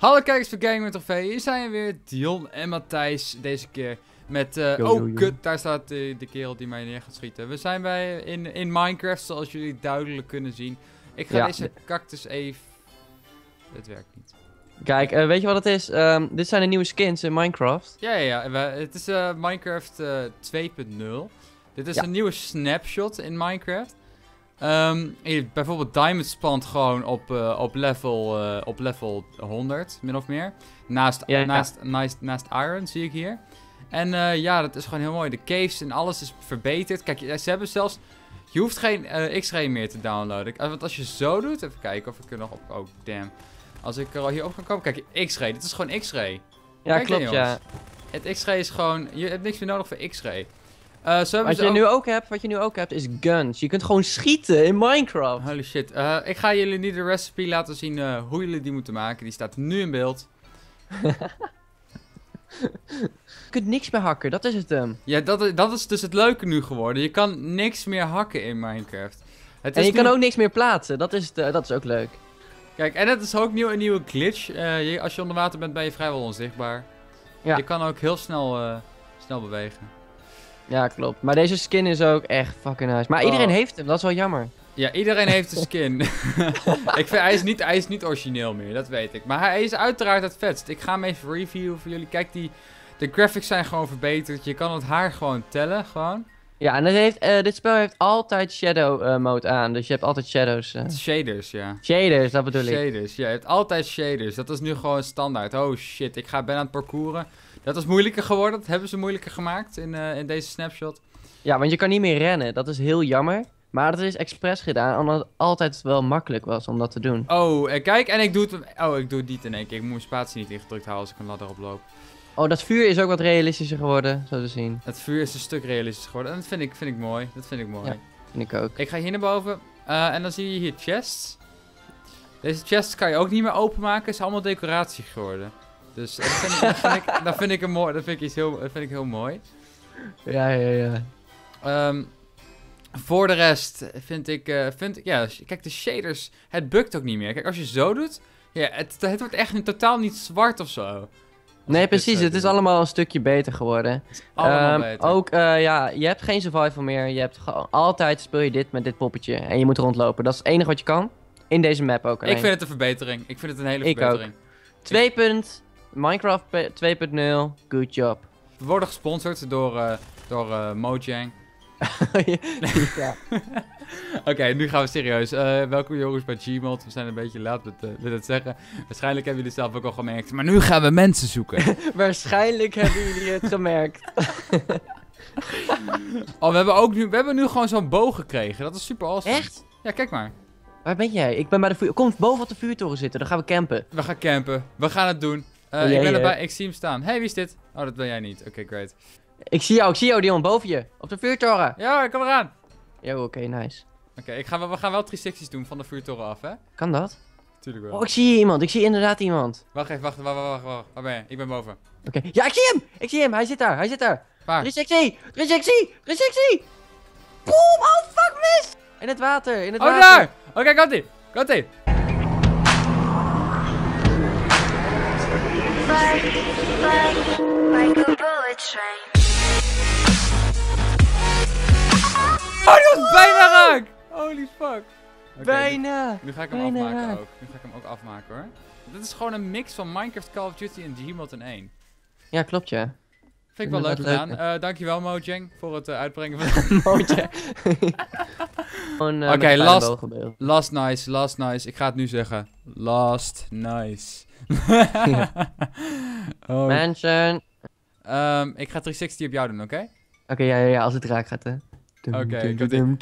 Hallo kijkers van Gaming met Trofee, hier zijn we weer, Dion en Matthijs deze keer met, uh, Yo, oh yo, yo. kut, daar staat de, de kerel die mij neer gaat schieten. We zijn bij, in, in Minecraft, zoals jullie duidelijk kunnen zien. Ik ga Ja. deze cactus even, het werkt niet. Kijk, eh, weet je wat het is? Ehm, dit zijn de nieuwe skins in Minecraft. Ja, ja, ja, het is eh, Minecraft eh, 2.0. Dit is Ja. een nieuwe snapshot in Minecraft. Ehm, bijvoorbeeld Diamond spant gewoon op, eh, op, level, eh, op level 100, min of meer. Naast, Ja, ja. naast, naast, naast Iron zie ik hier. En eh, ja, dat is gewoon heel mooi. De caves en alles is verbeterd. Kijk, ze hebben zelfs... Je hoeft geen X-ray meer te downloaden. Want als je zo doet... Even kijken of ik er nog op... Oh, damn. Als ik er al hier op kan komen... Kijk, X-ray. Dit is gewoon X-ray. Ja, Kijk klopt, dan, ja. Het X-ray is gewoon... Je hebt niks meer nodig voor X-ray. Eh Wat je, ook- nu ook hebt, wat je nu ook hebt, is guns. Je kunt gewoon schieten in Minecraft. Holy shit. Eh, ik ga jullie nu de recipe laten zien eh, hoe jullie die moeten maken. Die staat nu in beeld. Je kunt niks meer hakken, dat is het hem. Ja, dat, is- dat is dus het leuke nu geworden. Je kan niks meer hakken in Minecraft. Het En is je nu- kan ook niks meer plaatsen, dat is, het, dat is ook leuk. Kijk, en het is ook nieuw, een nieuwe glitch. Eh, je- als je onder water bent, ben je vrijwel onzichtbaar. Ja. Je kan ook heel snel, eh, snel bewegen. Ja, klopt. Maar deze skin is ook echt fucking nice. Maar Oh. iedereen heeft hem, dat is wel jammer. Ja, iedereen heeft een skin. ik vind, hij, is niet, hij is niet origineel meer, dat weet ik. Maar hij is uiteraard het vetst. Ik ga hem even reviewen voor jullie. Kijk, die, de graphics zijn gewoon verbeterd. Je kan het haar gewoon tellen, gewoon. Ja, en het heeft, eh, dit spel heeft altijd shadow eh, mode aan, dus je hebt altijd shadows. eh. Shaders, ja. Shaders, dat bedoel ik. Shaders, ja. Je hebt altijd shaders. Dat is nu gewoon standaard. Oh shit, ik ga, ben aan het parcouren. Dat is moeilijker geworden. Dat hebben ze moeilijker gemaakt in, in deze snapshot. Ja, want je kan niet meer rennen, dat is heel jammer. Maar dat is expres gedaan, omdat het altijd wel makkelijk was om dat te doen. Oh, kijk, en ik doe het... Oh, ik doe het niet in één keer. Ik moet mijn spatie niet ingedrukt houden als ik een ladder oploop. Oh, dat vuur is ook wat realistischer geworden, zo te zien. Het vuur is een stuk realistisch geworden. En dat vind ik, vind ik mooi. Dat vind ik mooi. Ja. Vind ik ook. Ik ga hier naar boven. eh, en dan zie je hier chests. Deze chests kan je ook niet meer openmaken. Het is allemaal decoratie geworden. Dus dat vind ik, dat vind ik, dat vind ik, een mooi, dat vind ik, iets heel, dat vind ik heel mooi. Ja, ja, ja. Ehm, voor de rest vind ik, eh, vind ik, ja, kijk de shaders, het bukt ook niet meer. Kijk, als je zo doet, ja, het, het wordt echt in totaal niet zwart of zo. Nee, ik dit precies. zo Het is doe. allemaal een stukje beter geworden. allemaal Ehm, beter. Ook, eh, ja, je hebt geen survival meer. Je hebt gewoon altijd speel je dit met dit poppetje. En je moet rondlopen. Dat is het enige wat je kan. In deze map ook. ik alleen. vind het een verbetering. Ik vind het een hele Ik ook. verbetering. 2 punt, Minecraft pe- 2.0. Good job. We worden gesponsord door, eh, door eh, Mojang. ja. Oké, nu gaan we serieus. Eh, welkom jongens bij Gmod. We zijn een beetje laat met, eh, met het zeggen. Waarschijnlijk hebben jullie zelf ook al gemerkt. Maar nu gaan we mensen zoeken. Waarschijnlijk hebben jullie het gemerkt. oh, we hebben, ook nu, we hebben nu gewoon zo'n boog gekregen. Dat is super awesome. Echt? Ja, kijk maar. Waar ben jij? Ik ben bij de vuur... Kom boven op de vuurtoren zitten. Dan gaan we campen. We gaan campen. We gaan het doen. Eh, Oh, ik ben erbij. Ik zie hem staan. hey, wie is dit? Oh, dat ben jij niet. Oké, great. Ik zie jou, ik zie jou Dion, boven je. Op de vuurtoren. Ja, ik kom eraan. Yo, oké, nice. Oké, ik ga we gaan wel 360's doen van de vuurtoren af, hè? Kan dat? Tuurlijk wel. Oh, ik zie hier iemand. Ik zie inderdaad iemand. Wacht even, wacht, wacht, wacht, wacht, wacht. Waar ben je? Ik ben boven. Oké. Ja, ik zie hem! Ik zie hem. Hij zit daar. Hij zit daar. Waar? 360! 360! 360! Boom! Oh, fuck, mis! In het water, in het Oh, water. daar! Oké, komt ie. Komt ie. Fly, fly, like a bullet train. Holy fuck. Bijna! Nu ga ik hem Bijna afmaken ook. Nu ga ik hem ook afmaken hoor. Dit is gewoon een mix van Minecraft, Call of Duty en Gmod in één. Ja, klopt, ja. Vind ik wel leuk gedaan. leuk, Eh dankjewel Mojang voor het eh, uitbrengen van... Gewoon, eh, Oké, last-. Last nice, last nice. Ik ga het nu zeggen. Last nice. oh. Mansion. Ehm, ik ga 360 op jou doen, oké? Oké, ja, ja, ja, als het raak gaat, hè. Oké, Dum,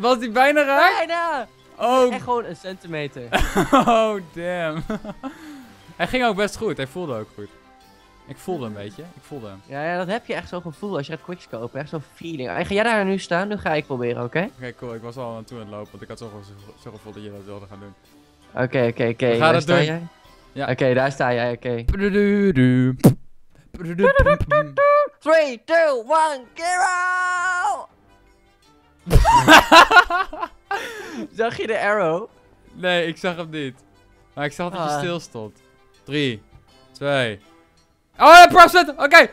Was die bijna raak? Bijna! Oh, Echt gewoon een centimeter. oh damn. hij ging ook best goed. Hij voelde ook goed. Ik voelde een beetje. Ik voelde hem. Ja, ja, dat heb je echt zo'n gevoel als je gaat quickscopen. Echt zo'n feeling. Ga jij daar nu staan? Nu ga ik proberen, oké? Oké, cool. Ik was al aan toe aan het lopen, want ik had zo, zo, gevoel dat je dat wilde gaan doen. Oké, oké, oké. Het sta doen. jij? Ja. Oké, daar sta jij, oké. 3, Prududu. 2, 1, Kiro! Zag je de arrow? Nee, ik zag hem niet. Maar ik zag dat je Ah. stil stond. 3, 2. Oh, ja, Propset! Oké,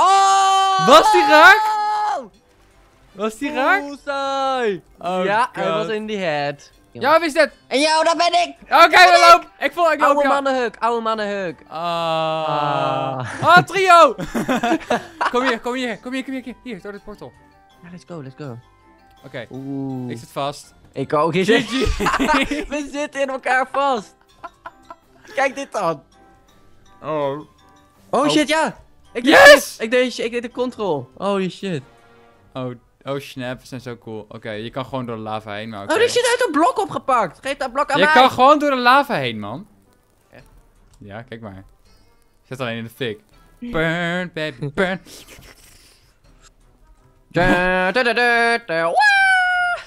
Oh! Was die raak? was die raak? Oh, ja, hij was in die head. Ja, wie is dit? En jou, dat ben ik! Oké, we lopen. Ik voel, ik loop Oude mannenhuk, oude mannenhuk. Ah. Ah. Ah, trio! kom hier, kom hier, kom hier, kom hier, hier, hier, door dit portal. Ja, let's go, let's go. Oké, Oeh. ik zit vast. Ik ook. Je zit... We zitten in elkaar vast. Kijk dit dan. Oh. Oh, shit, ja. Ik deed, Yes! Ik deed, ik deed de control. Holy shit. Oh, oh snap, ze zijn zo cool. Oké, je kan gewoon door de lava heen, maar oké. Oh, er zit uit een blok opgepakt. Geef dat blok aan Je mij. kan gewoon door de lava heen, man. Echt? Ja, kijk maar. Zit alleen in de fik. Burn, baby, burn.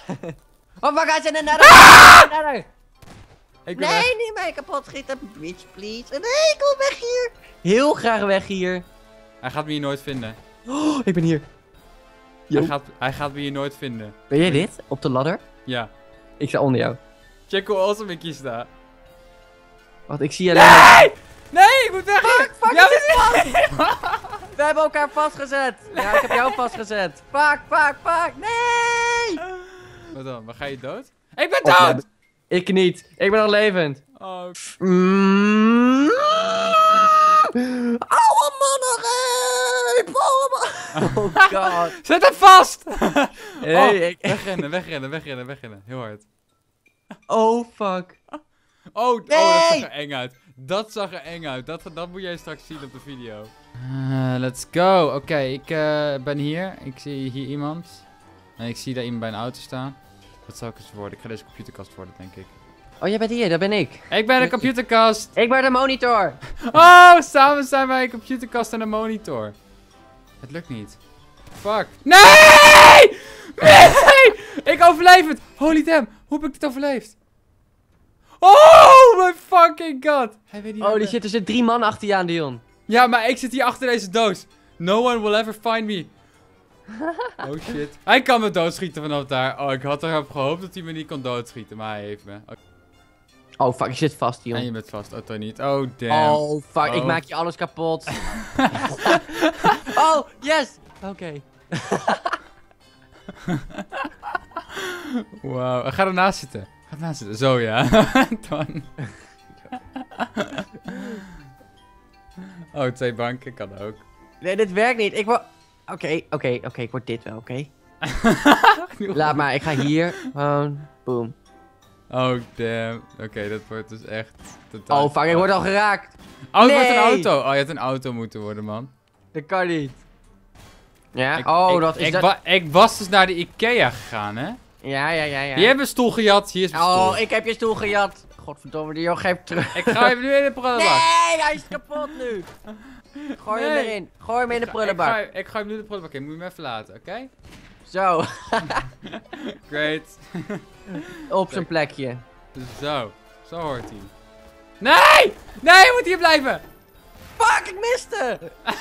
Oh, fuck, hij zit in de nether. Ik ben weg. Nee, niet mij kapot schieten. Bitch, please. Nee, kom weg hier. Heel graag weg hier. Hij gaat me hier nooit vinden. Oh, ik ben hier. Hij gaat, hij gaat me hier nooit vinden. Ben jij dit? Op de ladder? Ja. Ik sta onder jou. Check hoe awesome ik hier sta. Wacht, ik zie alleen. Nee! Nee, ik moet weg hier! fuck, ja, we- hebben elkaar vastgezet. Ja, ik heb jou vastgezet. Fuck, fuck, fuck. Nee! Wat dan? Waar ga je dood? Ik ben Oh, dood! Ik niet. Ik ben nog levend. Oh, Mm. Oude mannenreep! Oude man- Oh god. zet hem vast! Hey, oh, ik... wegrennen, wegrennen, wegrennen, wegrennen. Heel hard. Oh fuck. Oh, oh, dat zag er eng uit. Dat zag er eng uit. Dat, dat moet jij straks zien op de video. Eh, let's go. Oké, ik eh, ben hier. Ik zie hier iemand. En ik zie daar iemand bij een auto staan. Wat zou ik eens worden? Ik ga deze computerkast worden, denk ik. Oh, jij bent hier, dat ben ik. Ik ben de computerkast. Ik ben de monitor. Oh, samen zijn wij een computerkast en een monitor. Het lukt niet. Fuck. Nee! Nee! Ik overleef het. Holy damn. Hoe heb ik dit overleefd? Oh my fucking god. Hij weet niet waar Oh, ik die shit, er zitten drie mannen achter je aan, Dion. Ja, maar ik zit hier achter deze doos. No one will ever find me. Oh shit. Hij kan me doodschieten vanaf daar. Oh, ik had erop gehoopt dat hij me niet kon doodschieten, maar hij heeft me. Oké. Oh fuck, je zit vast, En Dion. je bent vast, oh toch niet. Oh damn. Oh fuck, ik Oh. maak je alles kapot. oh, yes! Oké. Wow, ga ernaast zitten. Ga ernaast zitten. Zo ja. Dan. oh, twee banken kan ook. Nee, dit werkt niet. Ik word... Oké, oké, oké, ik word dit wel, oké? Laat maar, ik ga hier. Gewoon, boom. Oh damn. Oké, dat wordt dus echt totaal. Oh fuck, ik word al geraakt. Oh, het wordt een Nee. auto. Oh, je had een auto moeten worden, man. Dat kan niet. Ja, Ik- oh, ik, dat is ik, dat... ik was dus naar de Ikea gegaan, hè? Ja, ja, ja, ja. Die hebben een stoel gejat. Hier is mijn stoel. Oh, ik heb je stoel gejat. Godverdomme, die joh, geef terug. Ik ga even nu in de prullenbak. Nee, hij is kapot nu. Gooi hem erin. Gooi hem in de Ik ga- prullenbak. Ik ga, ik ga hem nu de prullenbak in. Moet je me even laten, oké? Zo, Great. op zijn plekje. Zo. Zo hoort hij. Nee! Nee, je moet hier blijven! Fuck, ik miste!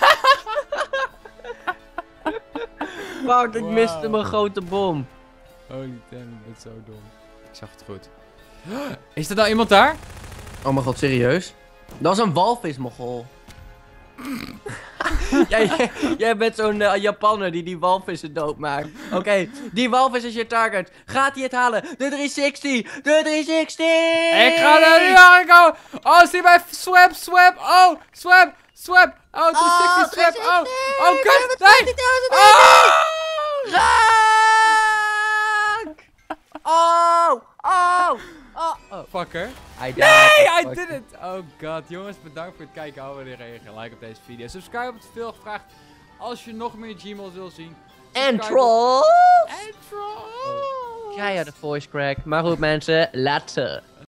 Fuck, ik Wow. miste mijn grote bom. Holy damn, je bent zo dom. Ik zag het goed. Is er nou iemand daar? Oh mijn god, serieus? Dat was een walvis, mogol. jij, jij, jij bent zo'n eh, Japanner die die walvissen doodmaakt. Oké, die walvis is je target. Gaat hij het halen? De 360! De 360! Ik ga er nu aankomen! Oh, zie mij! Swap, swap! Oh, swap, swap! Oh, 360 swap! Oh, oh, kut! Nee! Oh! Oh! Oh! Oh! oh. Fucker. Hij Nee, I did it! Oh god, jongens, bedankt voor het kijken. Hou weer reageren. Like op deze video. Subscribe op het veel gevraagd. Als je nog meer Gmails wil zien. En subscribe op- troll! En troll! Ja, ja, de voice crack. Maar goed, mensen, later.